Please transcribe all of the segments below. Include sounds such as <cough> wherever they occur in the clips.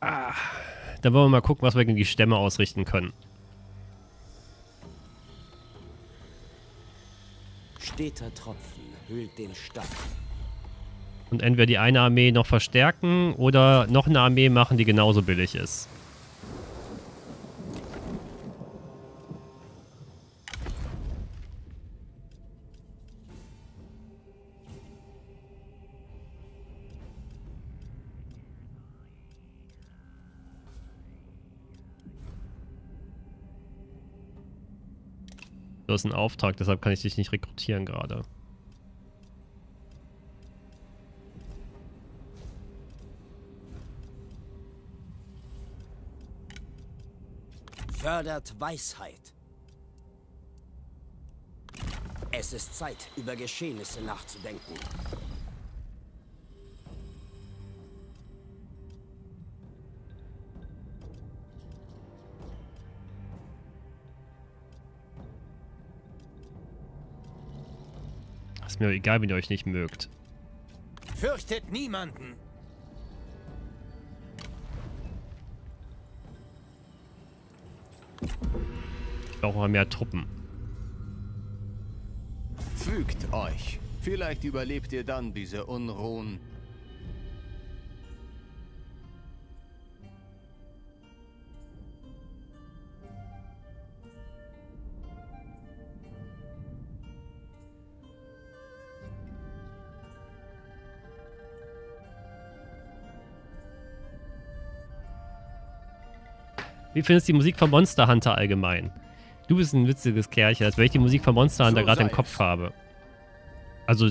Ah, dann wollen wir mal gucken, was wir gegen die Stämme ausrichten können. Steter Tropfen hüllt den Stadt. Und entweder die eine Armee noch verstärken oder noch eine Armee machen, die genauso billig ist. Du hast einen Auftrag, deshalb kann ich dich nicht rekrutieren gerade. Fördert Weisheit. Es ist Zeit, über Geschehnisse nachzudenken. Ist mir egal, wenn ihr euch nicht mögt. Fürchtet niemanden. Ich brauche mal mehr Truppen. Fügt euch. Vielleicht überlebt ihr dann diese Unruhen. Wie findest du die Musik von Monster Hunter allgemein? Du bist ein witziges Kerlchen, als wenn ich die Musik von Monster Hunter So gerade im Kopf habe. Also.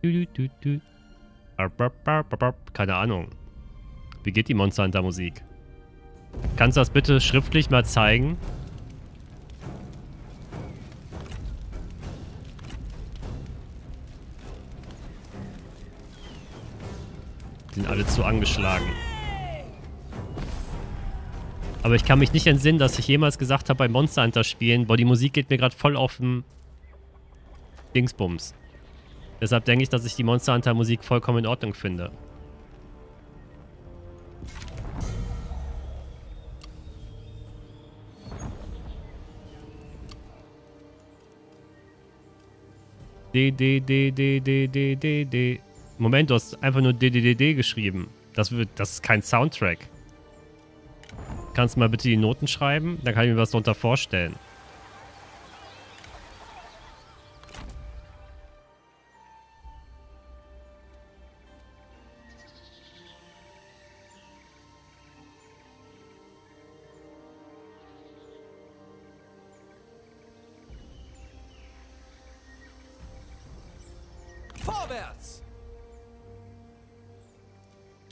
Du, du, du. Keine Ahnung. Wie geht die Monster Hunter Musik? Kannst du das bitte schriftlich mal zeigen? Sind alle zu angeschlagen. Aber ich kann mich nicht entsinnen, dass ich jemals gesagt habe bei Monster Hunter Spielen, boah, die Musik geht mir gerade voll auf den Dingsbums. Deshalb denke ich, dass ich die Monster Hunter Musik vollkommen in Ordnung finde. D, D, D, D, D, D, D, D. Moment, du hast einfach nur D, D, D, D geschrieben. Das, wird, das ist kein Soundtrack. Kannst du mal bitte die Noten schreiben? Dann kann ich mir was darunter vorstellen. Vorwärts!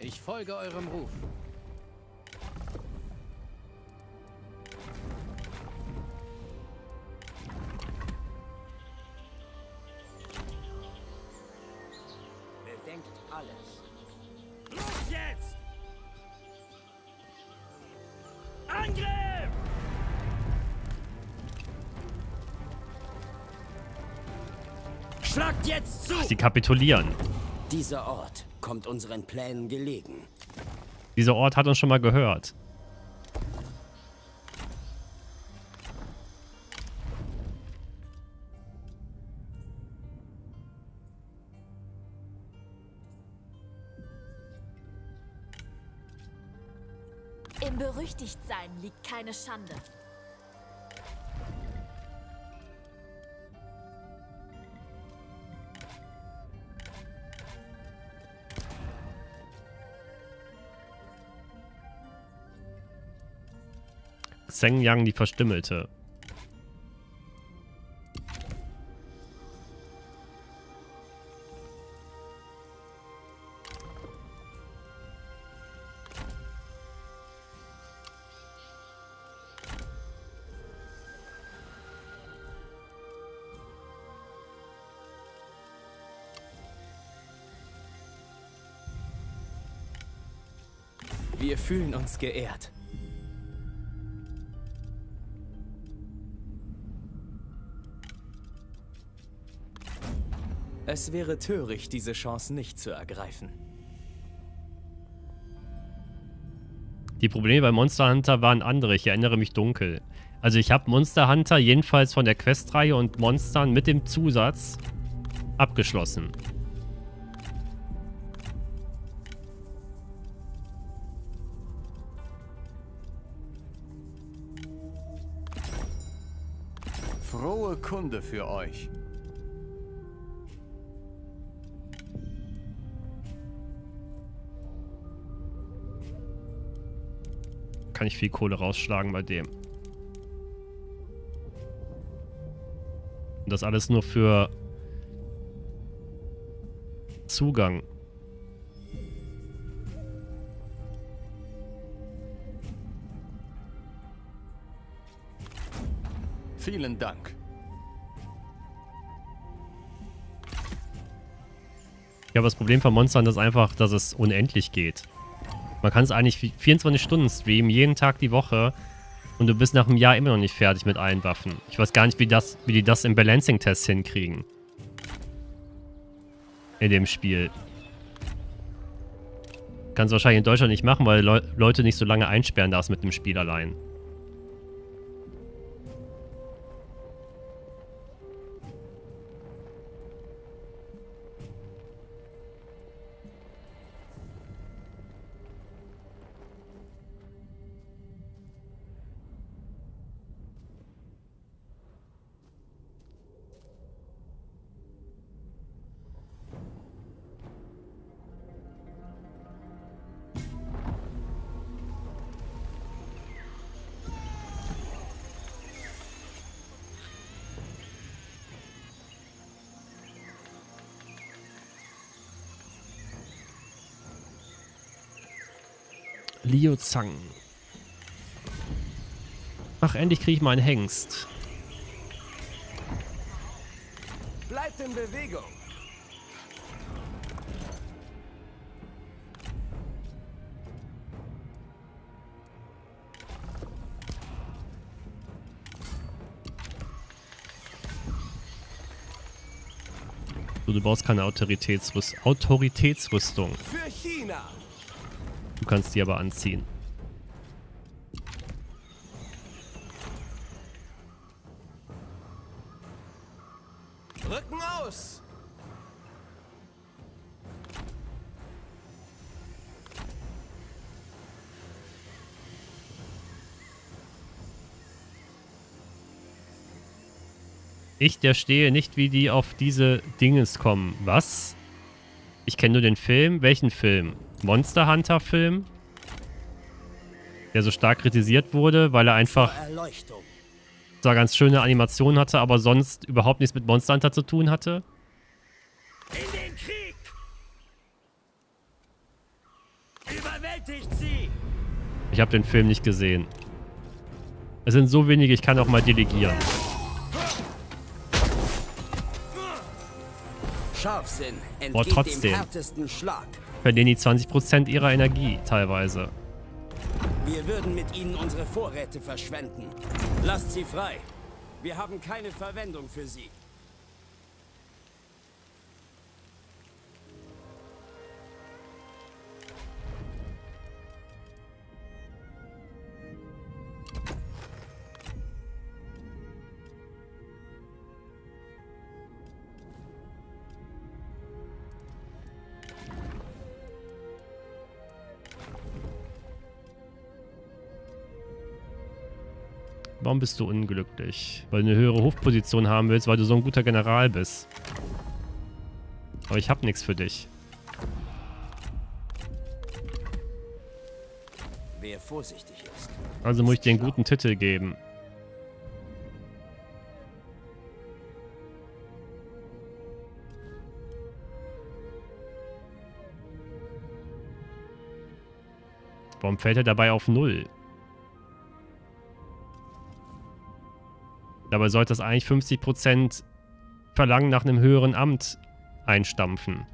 Ich folge eurem Ruf. Schlagt jetzt zu! Sie kapitulieren. Dieser Ort kommt unseren Plänen gelegen. Dieser Ort hat uns schon mal gehört. Im Berüchtigtsein liegt keine Schande. Zheng Yang die Verstümmelte. Wir fühlen uns geehrt. Es wäre töricht, diese Chance nicht zu ergreifen. Die Probleme bei Monster Hunter waren andere, ich erinnere mich dunkel. Also ich habe Monster Hunter jedenfalls von der Questreihe und Monstern mit dem Zusatz abgeschlossen. Frohe Kunde für euch. Kann ich viel Kohle rausschlagen bei dem. Und das alles nur für Zugang. Vielen Dank. Ja, aber das Problem von Monstern ist einfach, dass es unendlich geht. Man kann es eigentlich 24 Stunden streamen, jeden Tag die Woche. Und du bist nach einem Jahr immer noch nicht fertig mit allen Waffen. Ich weiß gar nicht, wie, das, wie die das im Balancing-Test hinkriegen. In dem Spiel. Kannst du wahrscheinlich in Deutschland nicht machen, weil Le Leute nicht so lange einsperren darfst mit dem Spiel allein. Zhang. Ach, endlich kriege ich mal einen Hengst. Bleibt in Bewegung. So, du brauchst keine Autoritätsrüst Autoritätsrüstung. Für China. Du kannst die aber anziehen. Rücken aus. Ich, der stehe nicht, wie die auf diese Dinges kommen. Was? Ich kenne nur den Film. Welchen Film? Monster Hunter Film? Der so stark kritisiert wurde, weil er einfach zwar ganz schöne Animationen hatte, aber sonst überhaupt nichts mit Monster Hunter zu tun hatte. In den Krieg. Überwältigt sie. Ich habe den Film nicht gesehen. Es sind so wenige, ich kann auch mal delegieren. Scharfsinn Boah, trotzdem. dem härtesten Schlag. Verlieren die 20% ihrer Energie teilweise. Wir würden mit ihnen unsere Vorräte verschwenden. Lasst sie frei. Wir haben keine Verwendung für sie. Warum bist du unglücklich? Weil du eine höhere Hofposition haben willst, weil du so ein guter General bist. Aber ich hab nichts für dich. Wer vorsichtig ist. Also muss ich dir einen guten Titel geben. Warum fällt er dabei auf Null? Dabei sollte das eigentlich 50% Verlangen nach einem höheren Amt einstampfen.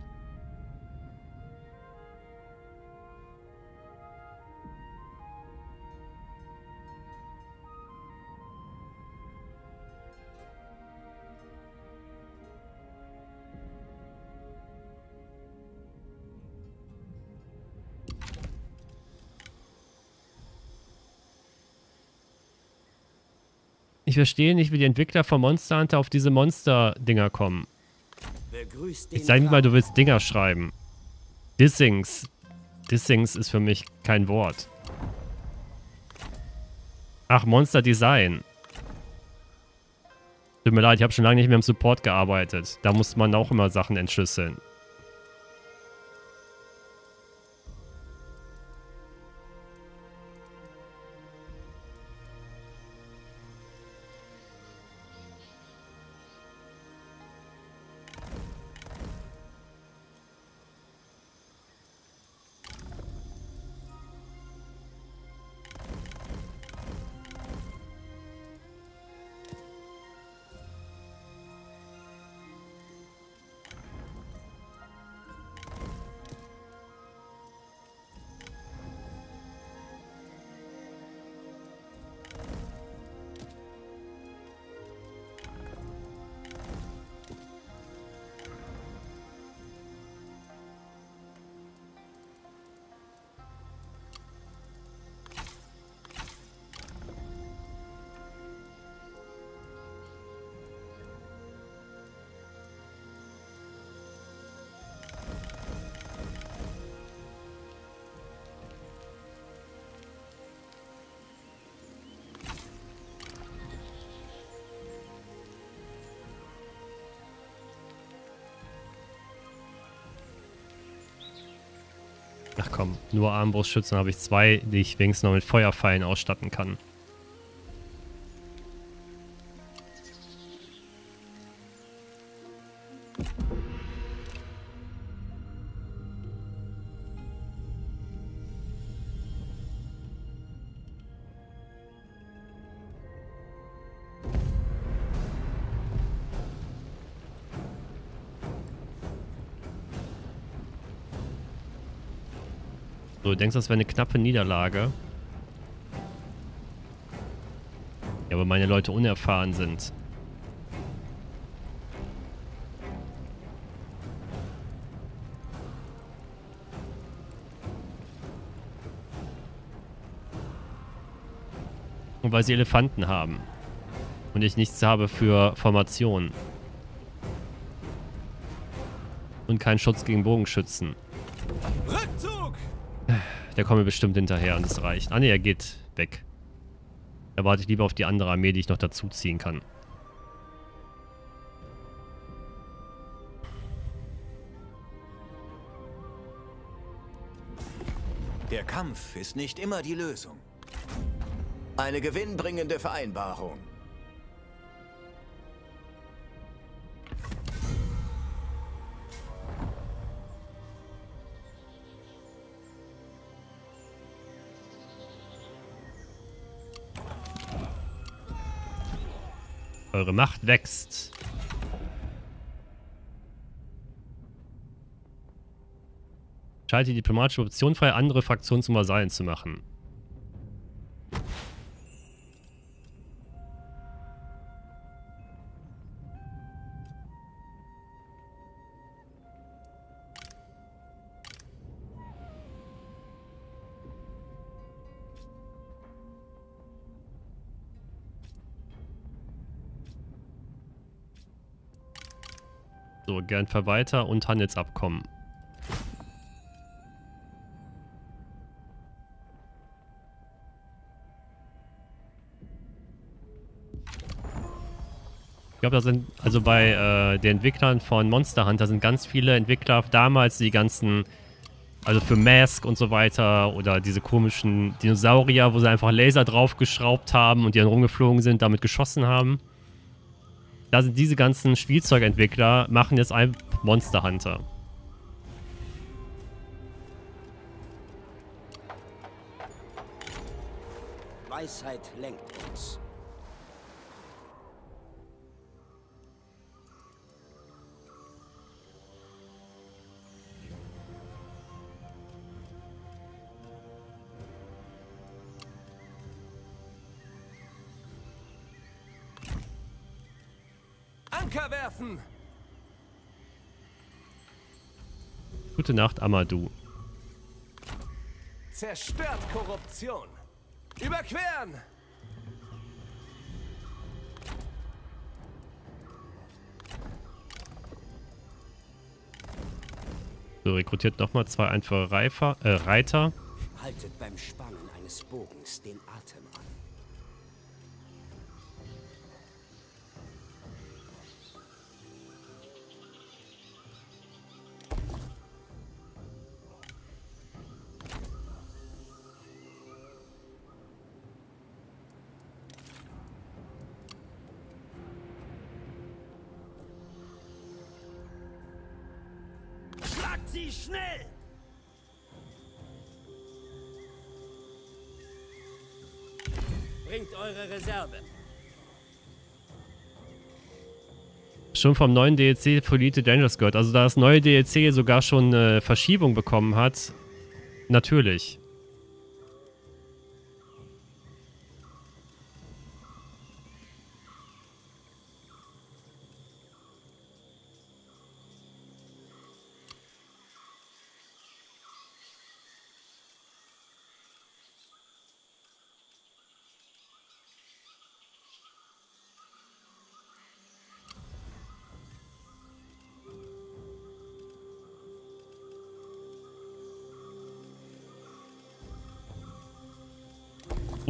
Ich verstehe nicht, wie die Entwickler von Monster Hunter auf diese Monster-Dinger kommen. Ich sag nicht mal, du willst Dinger schreiben. Dissings. Dissings ist für mich kein Wort. Ach, Monster Design. Tut mir leid, ich habe schon lange nicht mehr im Support gearbeitet. Da muss man auch immer Sachen entschlüsseln. Ach komm, nur Armbrustschützen habe ich zwei, die ich wenigstens noch mit Feuerpfeilen ausstatten kann. Du denkst, das wäre eine knappe Niederlage? Ja, aber meine Leute unerfahren sind. Und weil sie Elefanten haben. Und ich nichts habe für Formationen. Und keinen Schutz gegen Bogenschützen. Der kommt mir bestimmt hinterher und es reicht. Ah ne, er geht weg. Da warte ich lieber auf die andere Armee, die ich noch dazu ziehen kann. Der Kampf ist nicht immer die Lösung. Eine gewinnbringende Vereinbarung. Eure Macht wächst. Schalte die diplomatische Option frei, andere Fraktionen zum Vasallen zu machen. Gern Verwalter und Handelsabkommen. Ich glaube, da sind, also bei äh, den Entwicklern von Monster Hunter sind ganz viele Entwickler damals die ganzen, also für Mask und so weiter oder diese komischen Dinosaurier, wo sie einfach Laser draufgeschraubt haben und die dann rumgeflogen sind, damit geschossen haben. Da sind diese ganzen Spielzeugentwickler, machen jetzt ein Monster Hunter. Weisheit lenkt Anker werfen! Gute Nacht, Amadou. Zerstört Korruption! Überqueren! So, rekrutiert nochmal zwei einfache Reifer, äh, Reiter. Haltet beim Spannen eines Bogens den Atem an. Reserve. Schon vom neuen DLC für Elite Dangerous gehört. Also da das neue DLC sogar schon eine Verschiebung bekommen hat. Natürlich.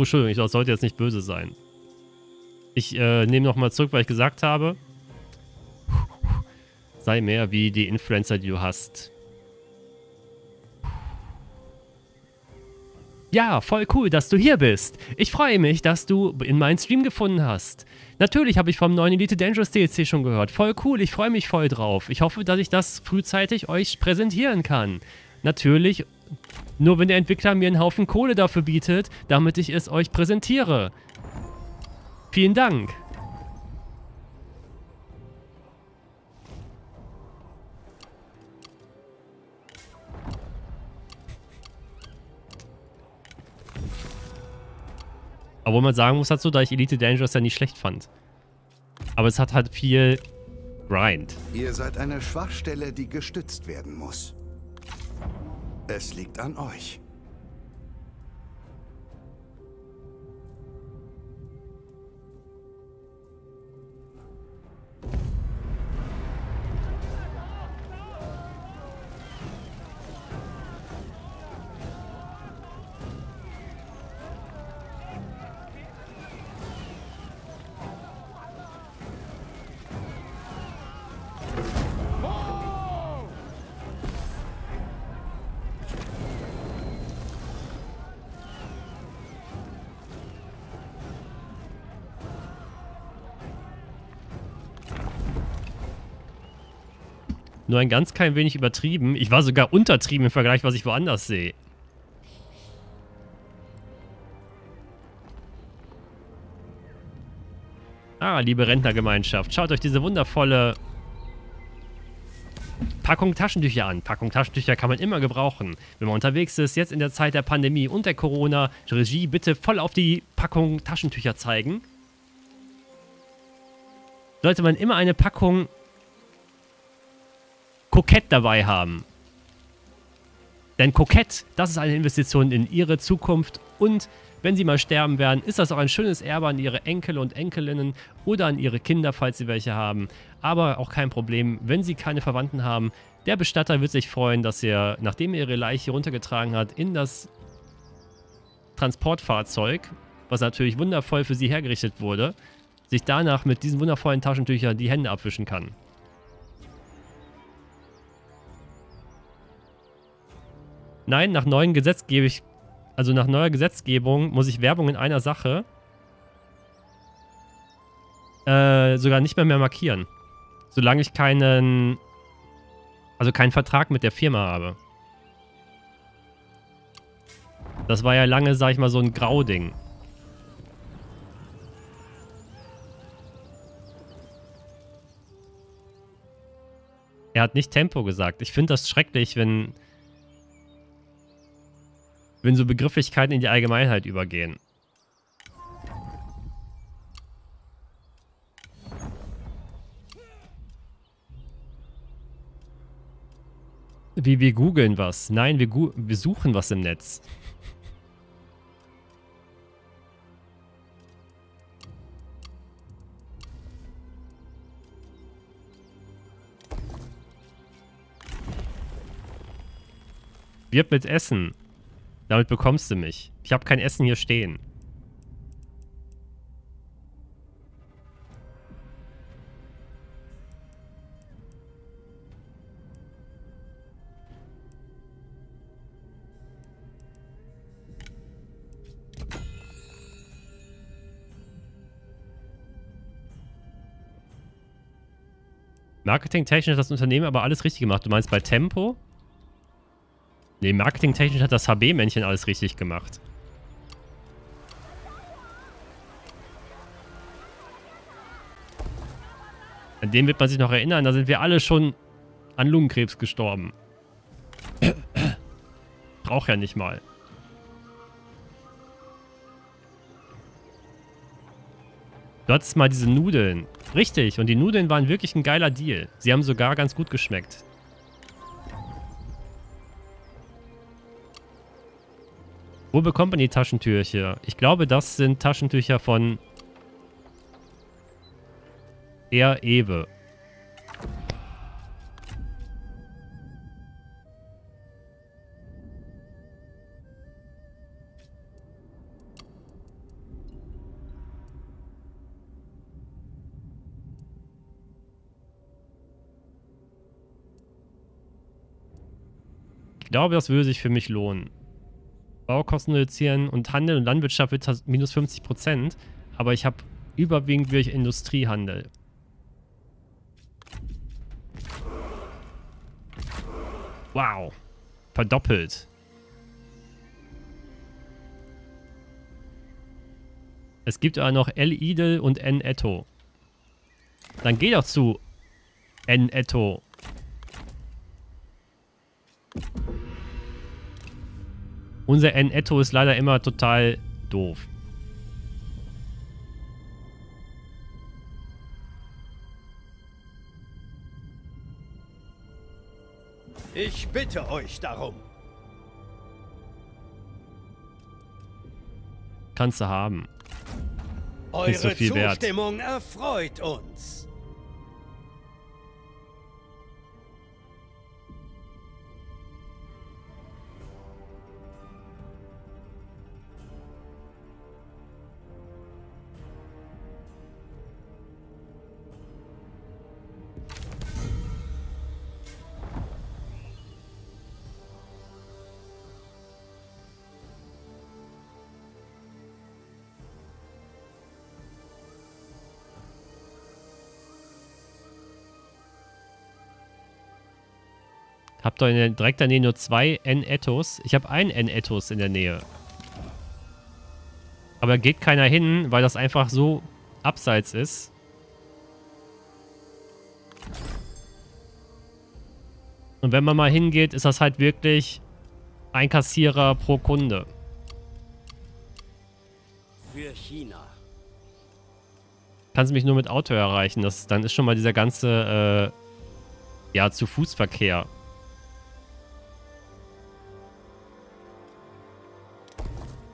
Entschuldigung, ich sollte jetzt nicht böse sein. Ich äh, nehme nochmal zurück, weil ich gesagt habe. Sei mehr wie die Influencer, die du hast. Ja, voll cool, dass du hier bist. Ich freue mich, dass du in meinen Stream gefunden hast. Natürlich habe ich vom neuen Elite Dangerous DLC schon gehört. Voll cool, ich freue mich voll drauf. Ich hoffe, dass ich das frühzeitig euch präsentieren kann. Natürlich nur wenn der Entwickler mir einen Haufen Kohle dafür bietet, damit ich es euch präsentiere. Vielen Dank. Obwohl man sagen muss dazu, da ich Elite Dangerous ja nicht schlecht fand. Aber es hat halt viel Grind. Ihr seid eine Schwachstelle, die gestützt werden muss. Es liegt an euch. Nur ein ganz klein wenig übertrieben. Ich war sogar untertrieben im Vergleich, was ich woanders sehe. Ah, liebe Rentnergemeinschaft, schaut euch diese wundervolle Packung Taschentücher an. Packung Taschentücher kann man immer gebrauchen. Wenn man unterwegs ist, jetzt in der Zeit der Pandemie und der Corona-Regie, bitte voll auf die Packung Taschentücher zeigen. Sollte man immer eine Packung Kokett dabei haben. Denn Kokett, das ist eine Investition in ihre Zukunft und wenn sie mal sterben werden, ist das auch ein schönes Erbe an ihre Enkel und Enkelinnen oder an ihre Kinder, falls sie welche haben. Aber auch kein Problem, wenn sie keine Verwandten haben. Der Bestatter wird sich freuen, dass er, nachdem er ihre Leiche runtergetragen hat, in das Transportfahrzeug, was natürlich wundervoll für sie hergerichtet wurde, sich danach mit diesen wundervollen Taschentüchern die Hände abwischen kann. Nein, nach neuen Gesetzgebung, also nach neuer Gesetzgebung muss ich Werbung in einer Sache äh, sogar nicht mehr mehr markieren. Solange ich keinen, also keinen Vertrag mit der Firma habe. Das war ja lange, sag ich mal, so ein Grauding. Er hat nicht Tempo gesagt. Ich finde das schrecklich, wenn wenn so Begrifflichkeiten in die Allgemeinheit übergehen. Wie wir googeln was. Nein, wir, wir suchen was im Netz. Wirb mit Essen. Damit bekommst du mich. Ich habe kein Essen hier stehen. Marketingtechnisch hat das Unternehmen aber alles richtig gemacht. Du meinst bei Tempo? Nee, marketingtechnisch hat das HB-Männchen alles richtig gemacht. An dem wird man sich noch erinnern. Da sind wir alle schon an Lungenkrebs gestorben. <coughs> Braucht ja nicht mal. Du hattest mal diese Nudeln. Richtig, und die Nudeln waren wirklich ein geiler Deal. Sie haben sogar ganz gut geschmeckt. Wo bekommt man die Taschentücher? Ich glaube, das sind Taschentücher von eher Ewe. Ich glaube, das würde sich für mich lohnen. Baukosten reduzieren und Handel und Landwirtschaft wird minus 50 Prozent. Aber ich habe überwiegend wirklich Industriehandel. Wow. Verdoppelt. Es gibt aber noch L-Idel und N-Etto. Dann geh doch zu N-Etto. Unser N-Etto ist leider immer total doof. Ich bitte euch darum. Kannst du haben. Eure Nicht so viel wert. Zustimmung erfreut uns. Hab doch in der, direkt daneben nur zwei N-Ettos. Ich habe einen N-Ettos in der Nähe. Aber geht keiner hin, weil das einfach so abseits ist. Und wenn man mal hingeht, ist das halt wirklich ein Kassierer pro Kunde. Für China. Kannst mich nur mit Auto erreichen. Das, dann ist schon mal dieser ganze, äh, ja, zu Fußverkehr.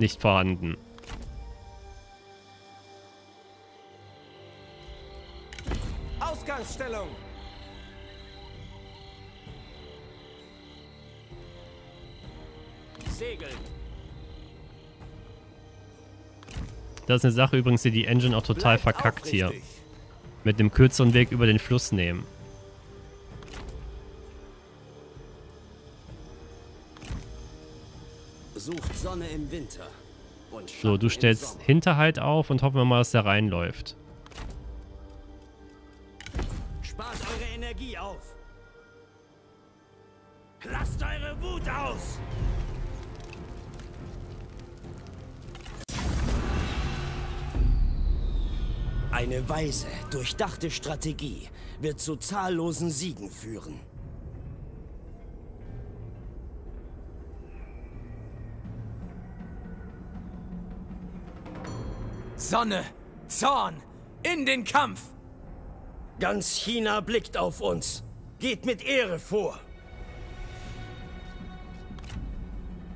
Nicht vorhanden. Ausgangsstellung. Segeln. Das ist eine Sache übrigens, die die Engine auch total Bleibt verkackt hier. Mit dem kürzeren Weg über den Fluss nehmen. So, Schatten du im stellst Sommer. Hinterhalt auf und hoffen wir mal, dass der reinläuft. Spart eure Energie auf. Lasst eure Wut aus. Eine weise, durchdachte Strategie wird zu zahllosen Siegen führen. Sonne, Zorn, in den Kampf! Ganz China blickt auf uns. Geht mit Ehre vor.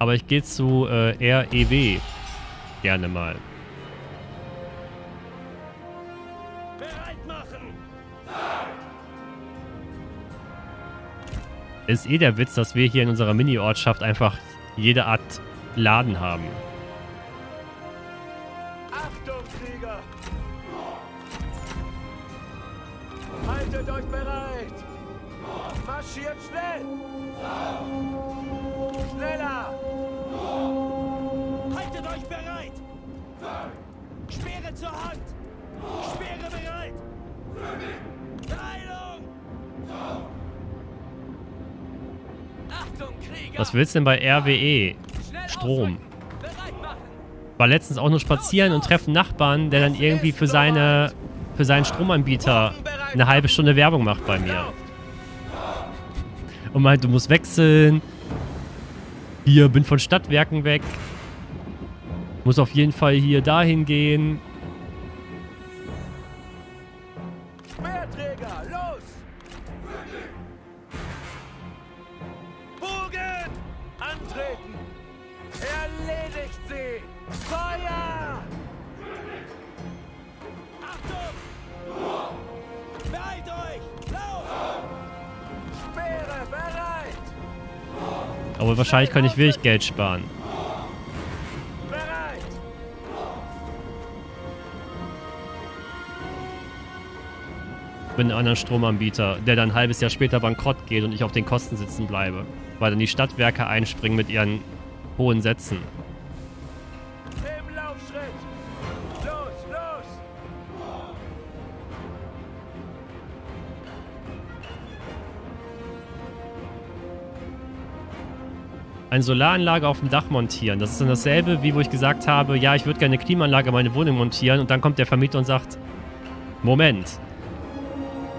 Aber ich gehe zu äh, REW. Gerne mal. Bereit machen! Ist eh der Witz, dass wir hier in unserer Mini-Ortschaft einfach jede Art Laden haben. Was willst du denn bei RWE? Strom. War letztens auch nur spazieren und treffen Nachbarn, der dann irgendwie für seine für seinen Stromanbieter eine halbe Stunde Werbung macht bei mir. Und meint, du musst wechseln. Hier, bin von Stadtwerken weg. Muss auf jeden Fall hier dahin gehen. Wahrscheinlich kann ich wirklich Geld sparen. Mit einem anderen Stromanbieter, der dann ein halbes Jahr später bankrott geht und ich auf den Kosten sitzen bleibe. Weil dann die Stadtwerke einspringen mit ihren hohen Sätzen. Eine Solaranlage auf dem Dach montieren. Das ist dann dasselbe, wie wo ich gesagt habe, ja, ich würde gerne eine Klimaanlage in meine Wohnung montieren. Und dann kommt der Vermieter und sagt, Moment.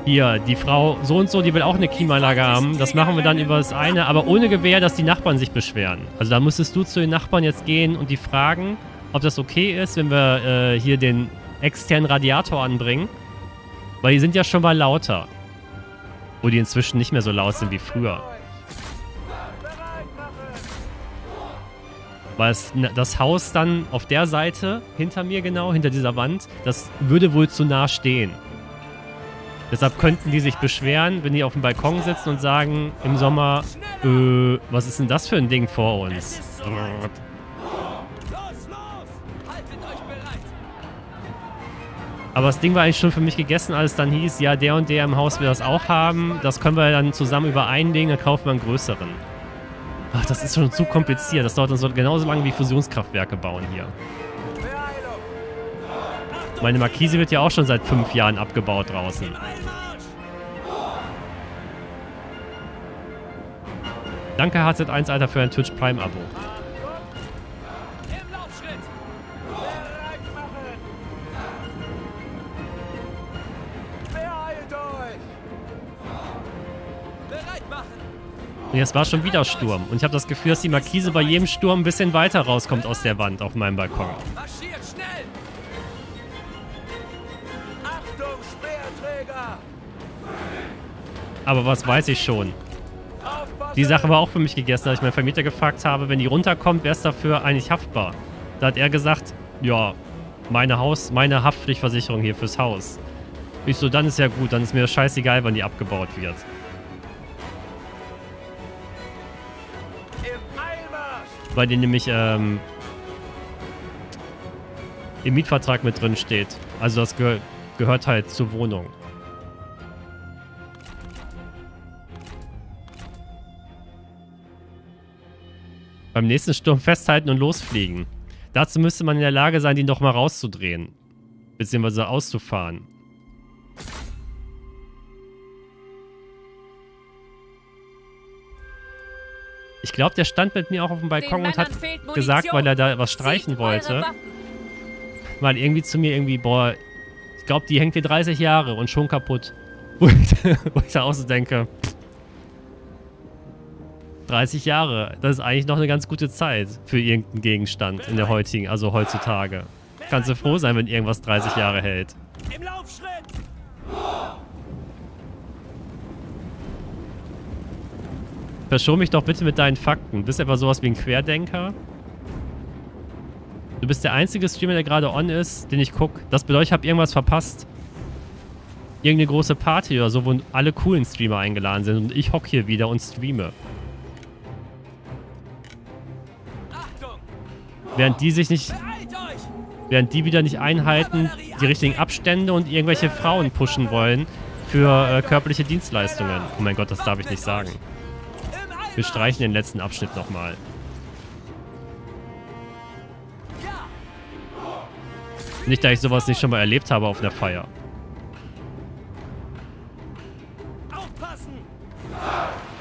Hier, die Frau so und so, die will auch eine Klimaanlage haben. Das machen wir dann über das eine, aber ohne Gewähr, dass die Nachbarn sich beschweren. Also da müsstest du zu den Nachbarn jetzt gehen und die fragen, ob das okay ist, wenn wir äh, hier den externen Radiator anbringen. Weil die sind ja schon mal lauter. Wo die inzwischen nicht mehr so laut sind wie früher. Weil es, das Haus dann auf der Seite, hinter mir genau, hinter dieser Wand, das würde wohl zu nah stehen. Deshalb könnten die sich beschweren, wenn die auf dem Balkon sitzen und sagen im Sommer, äh, was ist denn das für ein Ding vor uns? Aber das Ding war eigentlich schon für mich gegessen, als dann hieß, ja, der und der im Haus will das auch haben. Das können wir dann zusammen übereinlegen, dann kaufen wir einen größeren. Ach, das ist schon zu kompliziert. Das dauert dann so genauso lange wie Fusionskraftwerke bauen hier. Meine Markise wird ja auch schon seit fünf Jahren abgebaut draußen. Danke HZ1 Alter für ein Twitch Prime Und jetzt war schon wieder Sturm. Und ich habe das Gefühl, dass die Markise bei jedem Sturm ein bisschen weiter rauskommt aus der Wand auf meinem Balkon. Marschiert schnell! Achtung, Speerträger! Aber was weiß ich schon. Die Sache war auch für mich gegessen, als ich meinen Vermieter gefragt habe, wenn die runterkommt, wer ist dafür eigentlich haftbar? Da hat er gesagt, ja, meine Haus, meine Haftpflichtversicherung hier fürs Haus. Ich so, dann ist ja gut, dann ist mir scheißegal, wann die abgebaut wird. Weil die nämlich ähm, im Mietvertrag mit drin steht. Also das ge gehört halt zur Wohnung. Beim nächsten Sturm festhalten und losfliegen. Dazu müsste man in der Lage sein, die nochmal rauszudrehen. Beziehungsweise auszufahren. Ich glaube, der stand mit mir auch auf dem Balkon und hat gesagt, weil er da was streichen wollte, mal irgendwie zu mir irgendwie, boah, ich glaube, die hängt hier 30 Jahre und schon kaputt. <laughs> Wo ich, wo ich da auch so denke, 30 Jahre, das ist eigentlich noch eine ganz gute Zeit für irgendeinen Gegenstand in der heutigen, also heutzutage. Kannst du froh sein, wenn irgendwas 30 Jahre hält. Im Laufschritt! Verschon mich doch bitte mit deinen Fakten. Bist du etwa sowas wie ein Querdenker? Du bist der einzige Streamer, der gerade on ist, den ich guck. Das bedeutet, ich habe irgendwas verpasst. irgendeine große Party oder so, wo alle coolen Streamer eingeladen sind und ich hock hier wieder und streame. Achtung! Während die sich nicht, während die wieder nicht einhalten, die richtigen Abstände und irgendwelche Frauen pushen wollen für äh, körperliche Dienstleistungen. Oh mein Gott, das darf ich nicht sagen. Wir streichen den letzten Abschnitt nochmal. Nicht, da ich sowas nicht schon mal erlebt habe auf einer Feier.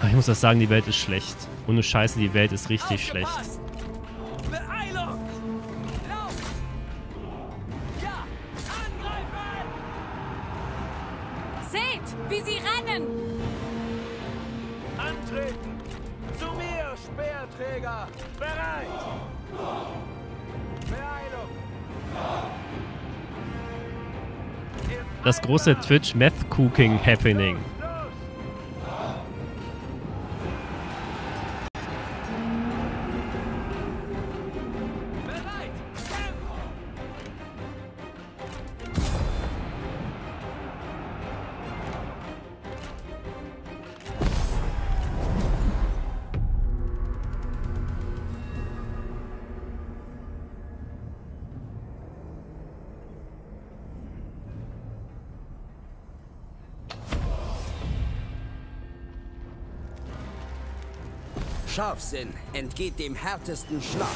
Ich muss das sagen, die Welt ist schlecht. Ohne Scheiße, die Welt ist richtig schlecht. Das große Twitch Meth Cooking Happening. Scharfsinn entgeht dem härtesten Schlag.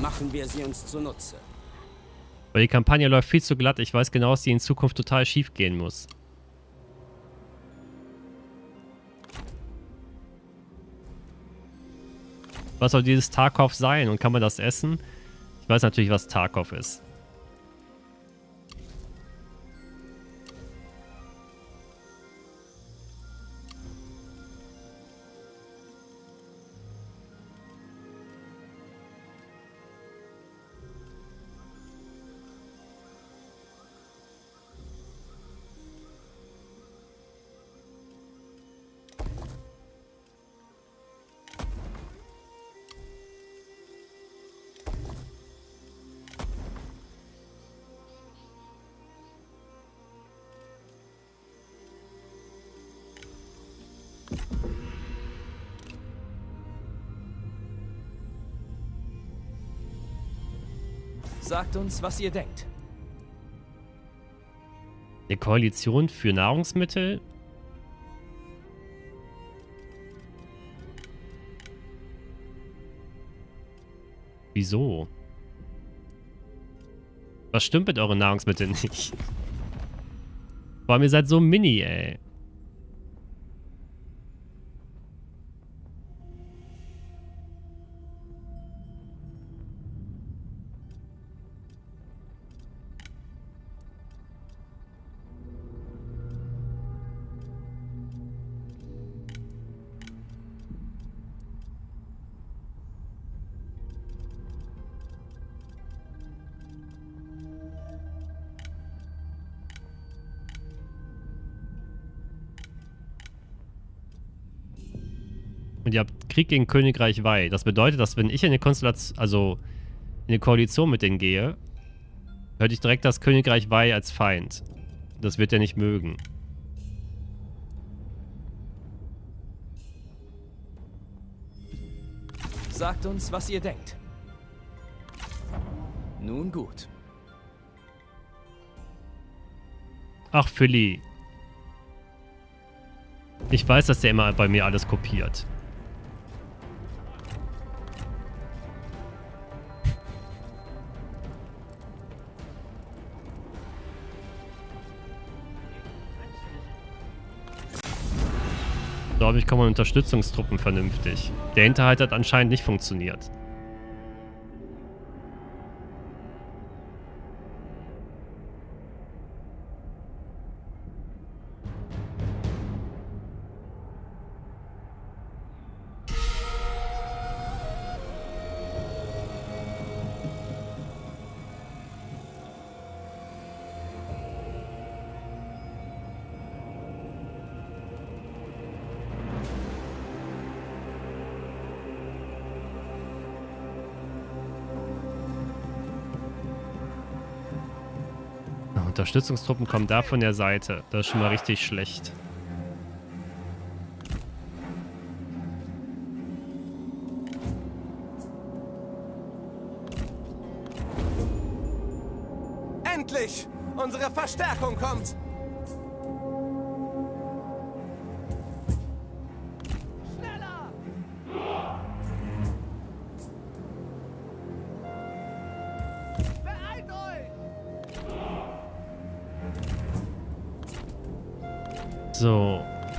Machen wir sie uns zunutze. Weil die Kampagne läuft viel zu glatt. Ich weiß genau, dass sie in Zukunft total schief gehen muss. Was soll dieses Tarkov sein? Und kann man das essen? Ich weiß natürlich, was Tarkov ist. Sagt uns, was ihr denkt. Eine Koalition für Nahrungsmittel? Wieso? Was stimmt mit euren Nahrungsmitteln nicht? Vor allem, ihr seid so mini, ey. Krieg gegen Königreich Wei. Das bedeutet, dass wenn ich in eine Konstellation, also in eine Koalition mit denen gehe, hörte ich direkt das Königreich Wei als Feind. Das wird er nicht mögen. Sagt uns, was ihr denkt. Nun gut. Ach, Philly. Ich weiß, dass der immer bei mir alles kopiert. Ich, kommen Unterstützungstruppen vernünftig. Der Hinterhalt hat anscheinend nicht funktioniert. Unterstützungstruppen kommen da von der Seite. Das ist schon mal richtig schlecht. Endlich! Unsere Verstärkung kommt!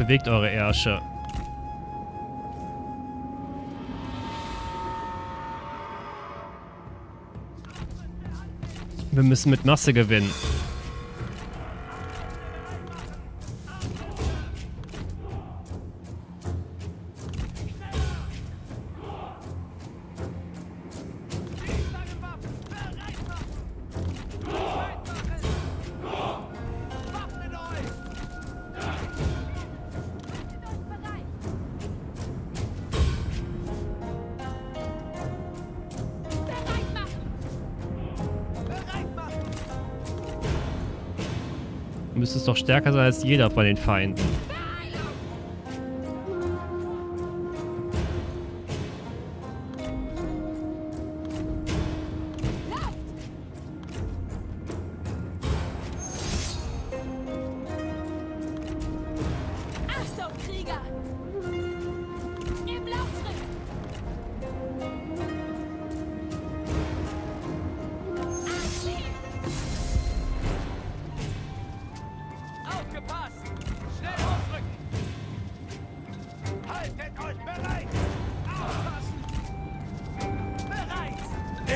Bewegt eure Ärsche. Wir müssen mit Masse gewinnen. Doch stärker sein als jeder von den Feinden.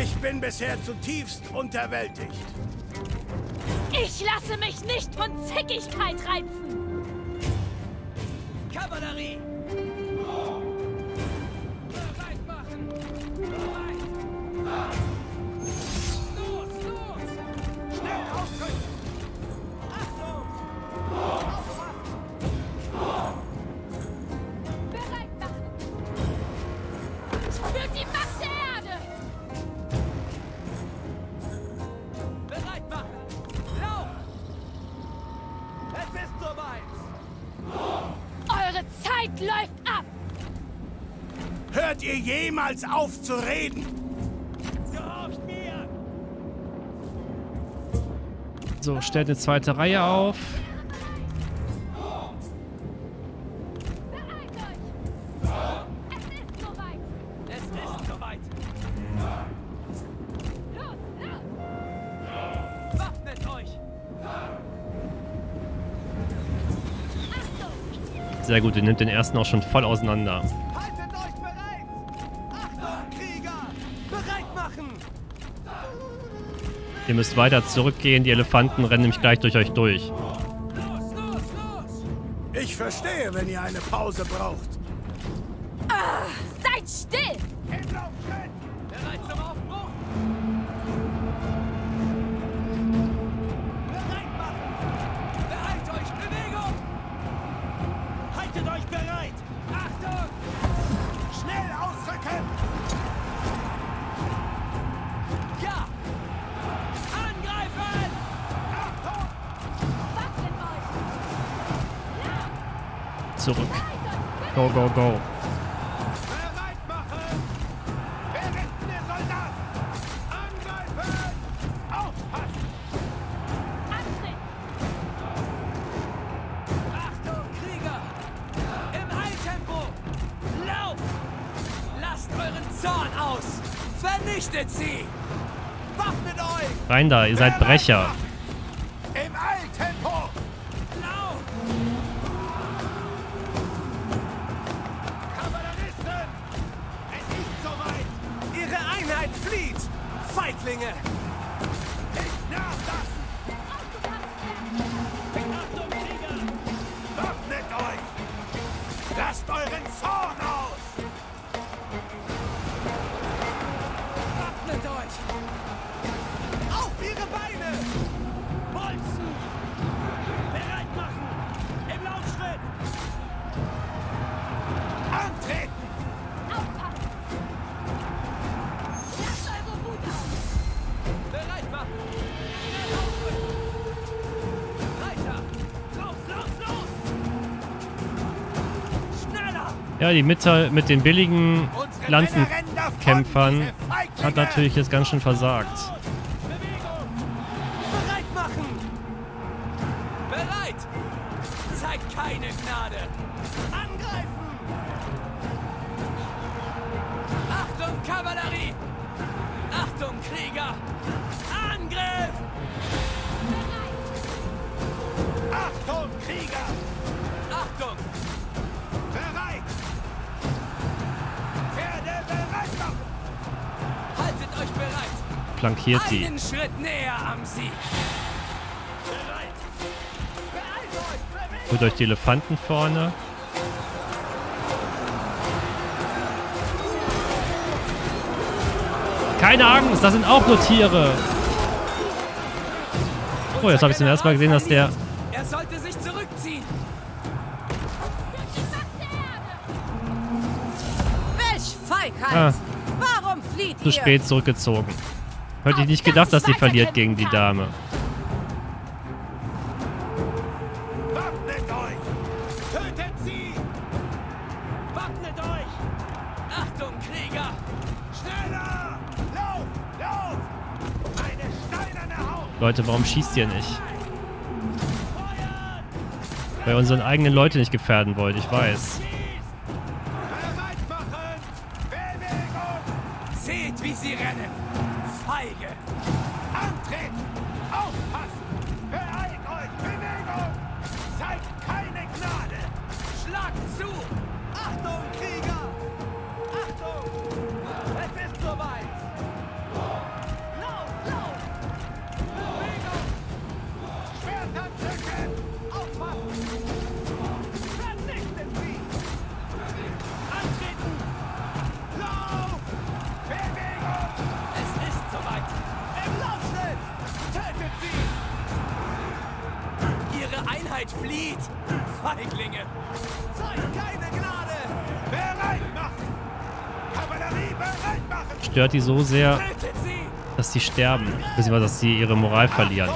Ich bin bisher zutiefst unterwältigt. Ich lasse mich nicht von Zickigkeit reizen! Kavallerie! Jemals auf zu reden? So, stellt eine zweite Reihe auf. Sehr gut, ihr nimmt den ersten auch schon voll auseinander. Ihr müsst weiter zurückgehen, die Elefanten rennen nämlich gleich durch euch durch. Ich verstehe, wenn ihr eine Pause braucht. Vernichtet sie! Waffnet euch! Rein da, ihr seid Brecher. Die Mitte mit den billigen Lanzenkämpfern hat natürlich jetzt ganz schön versagt. Euch! Bewegt Holt euch die Elefanten vorne. Keine Angst, das sind auch nur Tiere. Oh, jetzt habe ich zum ersten Mal gesehen, dass der... Er sollte sich zurückziehen! Welch Feigheit! Ah. Warum flieht zu spät zurückgezogen. Hätte ich nicht gedacht, dass sie verliert gegen die Dame. Wappnet euch! Tötet sie! Wappnet euch! Achtung, Krieger! Schneller! Lauf! Lauf! Eine steinerne Haut! Leute, warum schießt ihr nicht? Weil ihr unsere eigenen Leute nicht gefährden wollt, ich weiß. Stört die so sehr, dass sie sterben. Beziehungsweise, dass sie ihre Moral verlieren.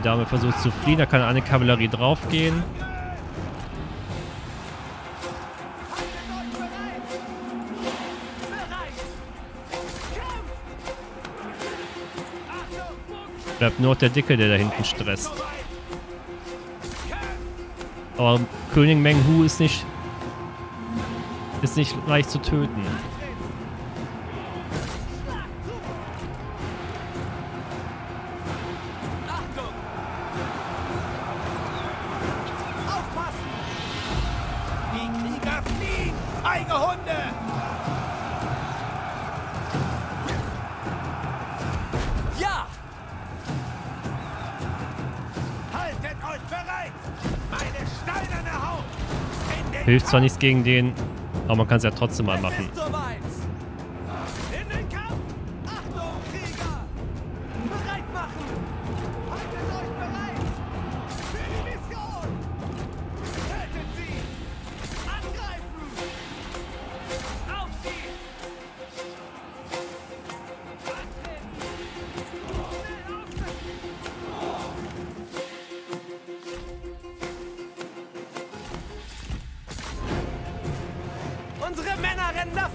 Die Dame versucht zu fliehen, da kann eine Kavallerie draufgehen. Bleibt nur noch der Dicke, der da hinten stresst. Aber König Meng Hu ist nicht... ist nicht leicht zu töten. Hilft zwar nichts gegen den, aber man kann es ja trotzdem mal machen.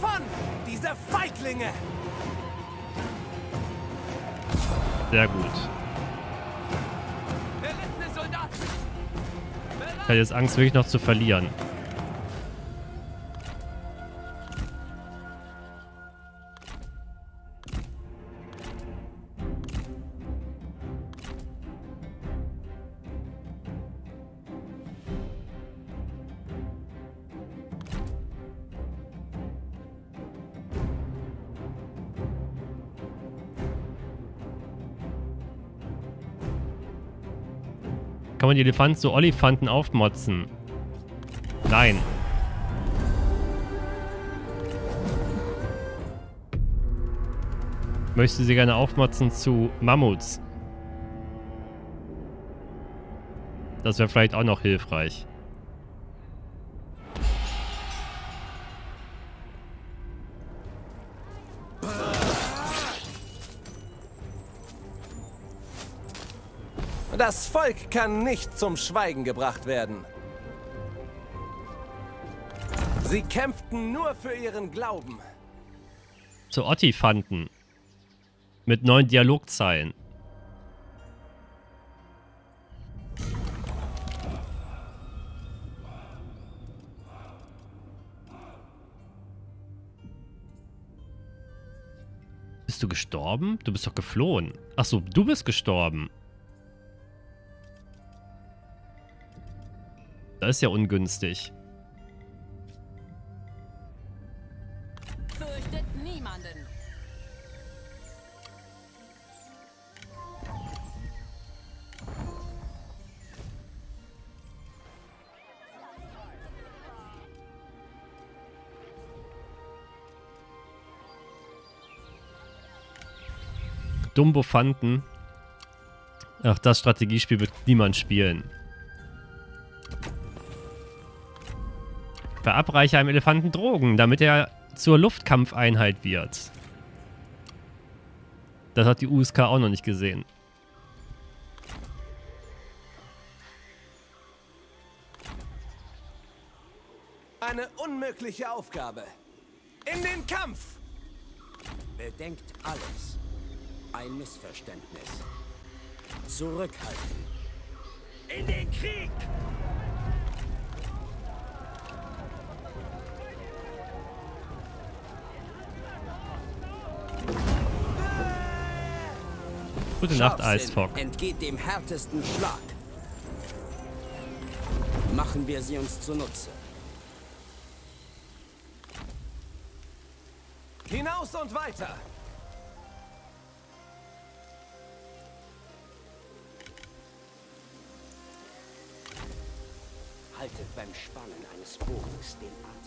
Davon! Diese Feiglinge! Sehr gut. Ich hatte jetzt Angst, wirklich noch zu verlieren. Kann man die Elefanten zu Olifanten aufmotzen? Nein. Möchte sie gerne aufmotzen zu Mammuts? Das wäre vielleicht auch noch hilfreich. Das Volk kann nicht zum Schweigen gebracht werden. Sie kämpften nur für ihren Glauben. Zu Ottifanten. Mit neuen Dialogzeilen. Bist du gestorben? Du bist doch geflohen. Achso, du bist gestorben. Das ist ja ungünstig. Fürchtet niemanden. Dumbofanten. Ach, das Strategiespiel wird niemand spielen. Verabreiche einem Elefanten Drogen, damit er zur Luftkampfeinheit wird. Das hat die USK auch noch nicht gesehen. Eine unmögliche Aufgabe. In den Kampf! Bedenkt alles. Ein Missverständnis. Zurückhalten. In den Krieg! Gute Nacht, Eisfock. Entgeht dem härtesten Schlag. Machen wir sie uns zunutze. Hinaus und weiter! Haltet beim Spannen eines Bogens den Atem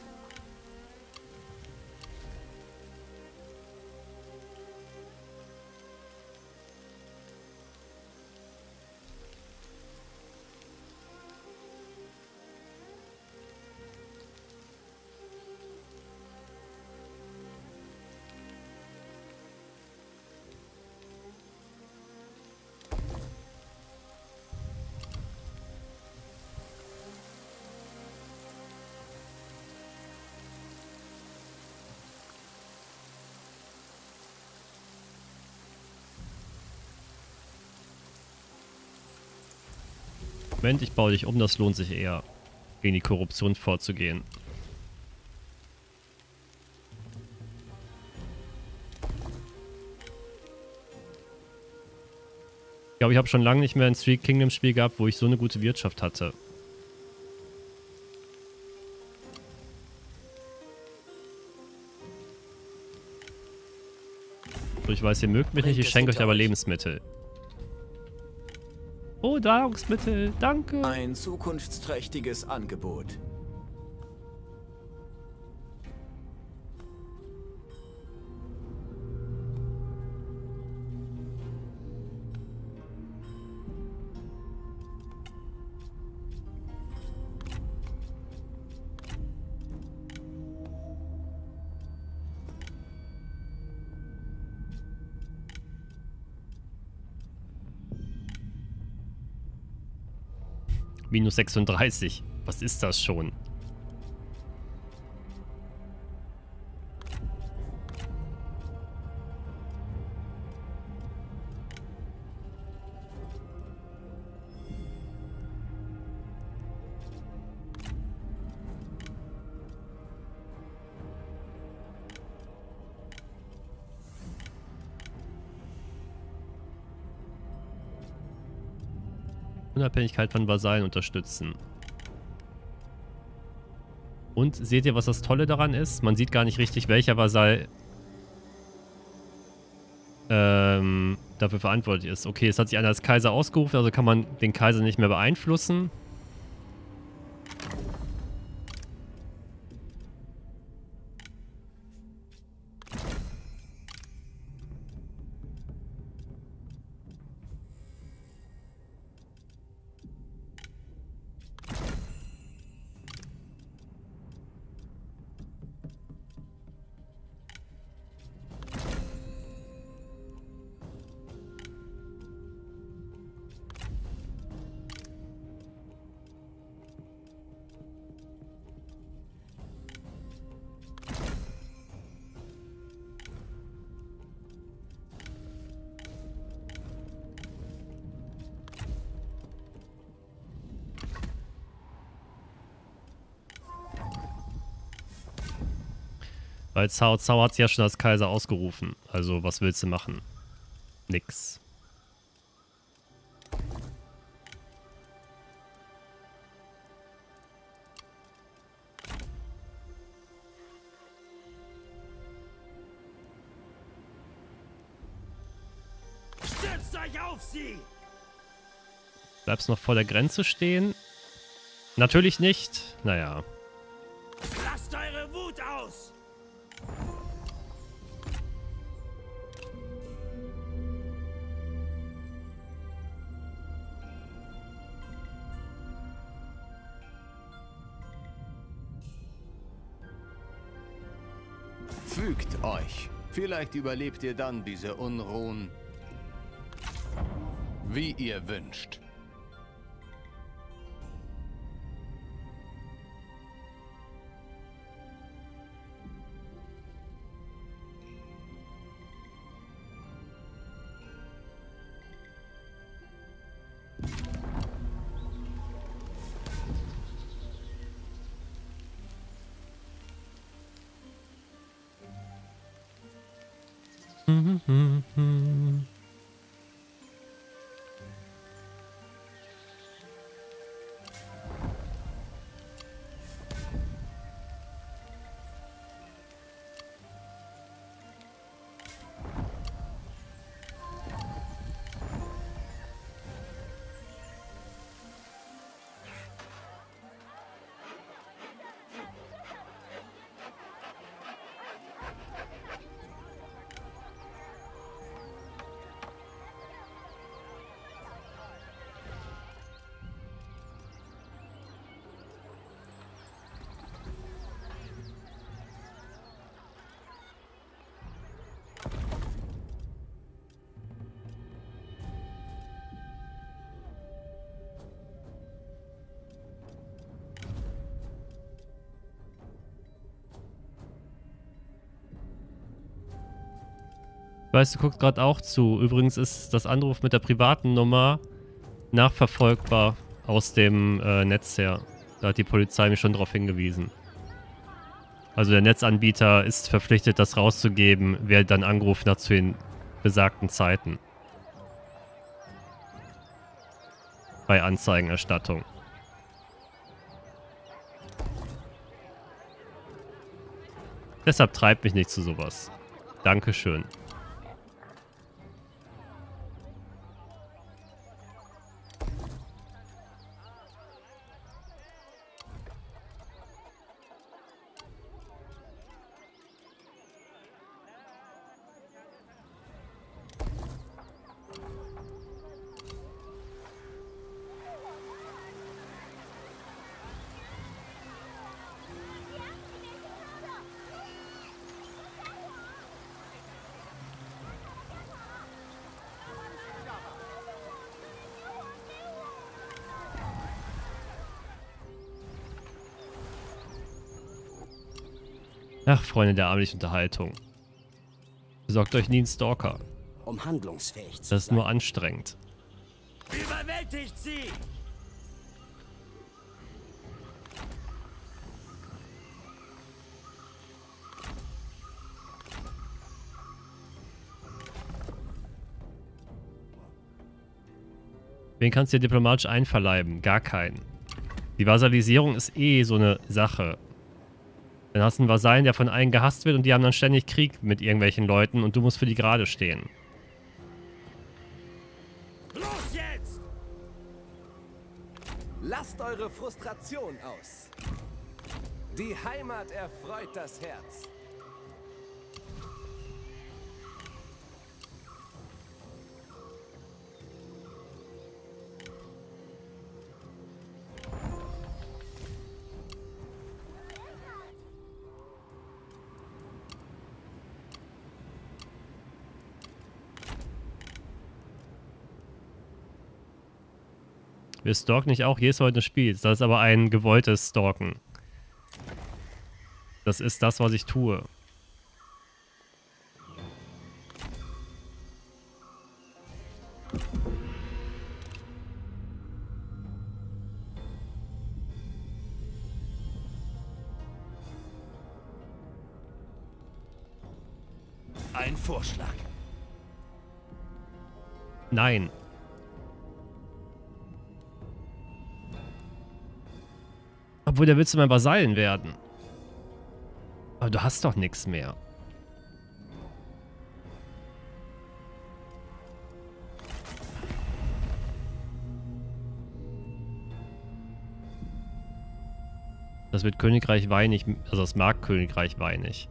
Moment, ich baue dich um, das lohnt sich eher, gegen die Korruption vorzugehen. Ich glaube, ich habe schon lange nicht mehr ein Three Kingdoms Spiel gehabt, wo ich so eine gute Wirtschaft hatte. Ich weiß, ihr mögt mich nicht, ich schenke euch aber Lebensmittel. Oh, Nahrungsmittel, danke. Ein zukunftsträchtiges Angebot. Minus 36. Was ist das schon? Unabhängigkeit von Vasallen unterstützen. Und seht ihr, was das Tolle daran ist? Man sieht gar nicht richtig, welcher Vasall ähm, dafür verantwortlich ist. Okay, es hat sich einer als Kaiser ausgerufen, also kann man den Kaiser nicht mehr beeinflussen. Weil Cao Cao hat sich ja schon als Kaiser ausgerufen. Also, was willst du machen? Nix. Stürzt euch auf sie! Bleibst noch vor der Grenze stehen? Natürlich nicht. Naja. Lasst eure Wut aus! Vielleicht überlebt ihr dann diese Unruhen, wie ihr wünscht. Weißt du, guckst gerade auch zu. Übrigens ist das Anruf mit der privaten Nummer nachverfolgbar aus dem äh, Netz her. Da hat die Polizei mich schon darauf hingewiesen. Also der Netzanbieter ist verpflichtet, das rauszugeben, wer dann angerufen hat zu den besagten Zeiten. Bei Anzeigenerstattung. Deshalb treibt mich nicht zu sowas. Dankeschön. Ach, Freunde der abendlichen Unterhaltung. Besorgt euch nie einen Stalker. Um handlungsfähig zu Das ist nur anstrengend. Überwältigt sie! Wen kannst du dir diplomatisch einverleiben? Gar keinen. Die Vasalisierung ist eh so eine Sache. Dann hast du einen Vasallen, der von allen gehasst wird und die haben dann ständig Krieg mit irgendwelchen Leuten und du musst für die Gerade stehen. Los jetzt! Lasst eure Frustration aus. Die Heimat erfreut das Herz. Wir stalken nicht auch jedes Mal des Spiels. Das ist aber ein gewolltes Stalken. Das ist das, was ich tue. Der willst du mein Vasallen werden. Aber du hast doch nichts mehr. Das wird Königreich weinig, also das mag Königreich weinig.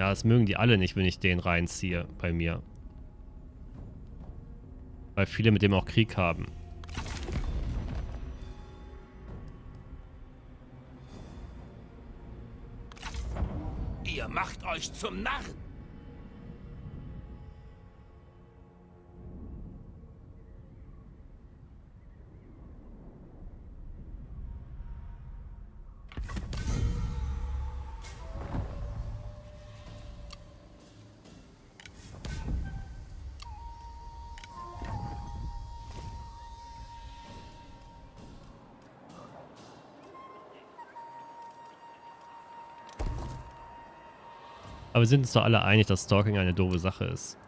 Ja, das mögen die alle nicht, wenn ich den reinziehe bei mir. Weil viele mit dem auch Krieg haben. Ihr macht euch zum Narren. Aber wir sind uns doch alle einig, dass Stalking eine doofe Sache ist.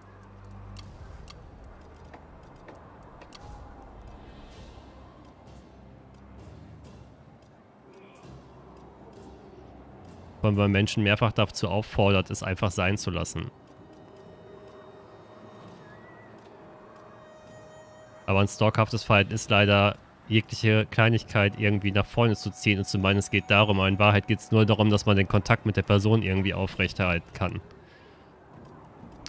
Weil man Menschen mehrfach dazu auffordert, es einfach sein zu lassen. Aber ein stalkhaftes Verhalten ist leider jegliche Kleinigkeit irgendwie nach vorne zu ziehen und zu meinen, es geht darum. Aber in Wahrheit geht es nur darum, dass man den Kontakt mit der Person irgendwie aufrechterhalten kann.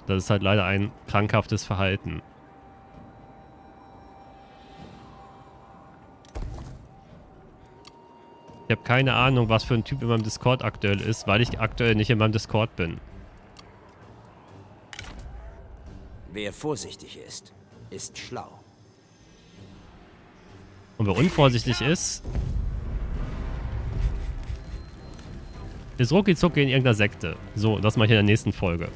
Das ist halt leider ein krankhaftes Verhalten. Ich habe keine Ahnung, was für ein Typ in meinem Discord aktuell ist, weil ich aktuell nicht in meinem Discord bin. Wer vorsichtig ist, ist schlau. Und wer unvorsichtig ist, ist rucki zucki in irgendeiner Sekte. So, das mache ich in der nächsten Folge.